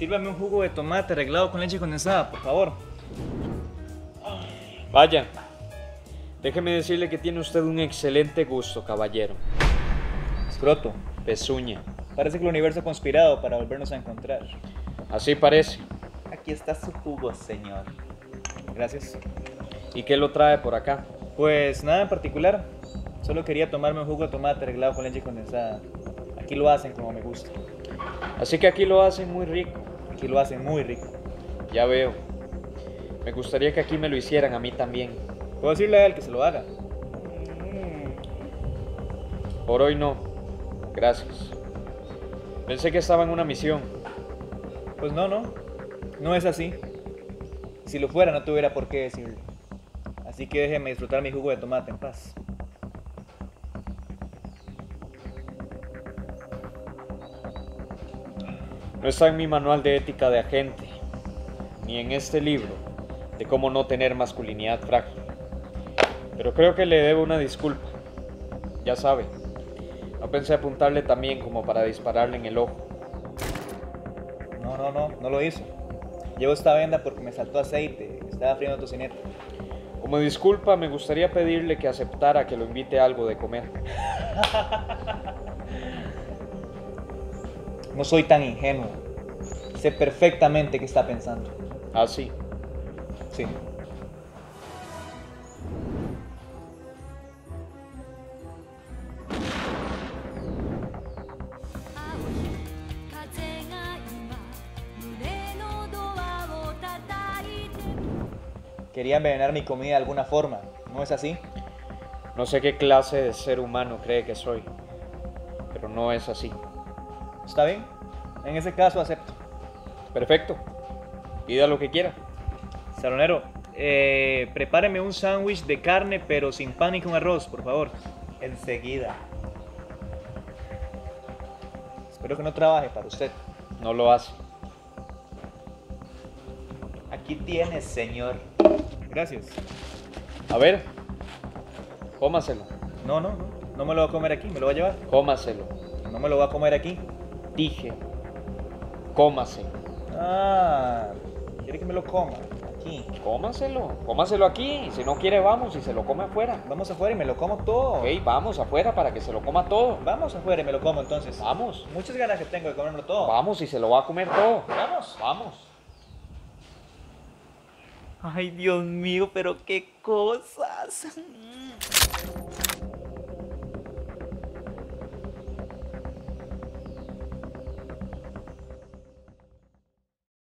Sírvame un jugo de tomate arreglado con leche condensada, por favor. Vaya. Déjeme decirle que tiene usted un excelente gusto, caballero. Escroto. Pezuña. Parece que el universo ha conspirado para volvernos a encontrar. Así parece. Aquí está su jugo, señor. Gracias. ¿Y qué lo trae por acá? Pues nada en particular. Solo quería tomarme un jugo de tomate arreglado con leche condensada. Aquí lo hacen como me gusta. Así que aquí lo hacen muy rico. Aquí lo hacen muy rico. Ya veo. Me gustaría que aquí me lo hicieran a mí también. Puedo decirle a él que se lo haga. Por hoy no. Gracias. Pensé que estaba en una misión. Pues no, no. No es así. Si lo fuera, no tuviera por qué decirlo. Así que déjeme disfrutar mi jugo de tomate en paz. No está en mi manual de ética de agente, ni en este libro de cómo no tener masculinidad frágil. Pero creo que le debo una disculpa. Ya sabe, no pensé apuntarle también como para dispararle en el ojo. No, no, no, no lo hizo. Llevo esta venda porque me saltó aceite. Estaba friendo tocineta. Como disculpa, me gustaría pedirle que aceptara que lo invite a algo de comer. No soy tan ingenuo. Sé perfectamente qué está pensando. Ah, sí. Sí. Quería envenenar mi comida de alguna forma. ¿No es así? No sé qué clase de ser humano cree que soy, pero no es así. ¿Está bien? En ese caso acepto. Perfecto. Pida lo que quiera. Salonero, eh, prepáreme un sándwich de carne pero sin pan y con arroz, por favor. Enseguida. Espero que no trabaje para usted. No lo hace. Aquí tienes, señor. Gracias. A ver, cómaselo. No, no, no. No me lo voy a comer aquí, me lo voy a llevar. Cómaselo. No me lo voy a comer aquí. Dije, cómase. Ah, quiere que me lo coma aquí. Cómaselo. Cómaselo aquí. Si no quiere, vamos y se lo come afuera. Vamos afuera y me lo como todo. Ok, vamos afuera para que se lo coma todo. Vamos afuera y me lo como entonces. Vamos. Muchas ganas que tengo de comérmelo todo. Vamos y se lo va a comer todo. Vamos. Vamos. Ay, Dios mío, pero qué cosas.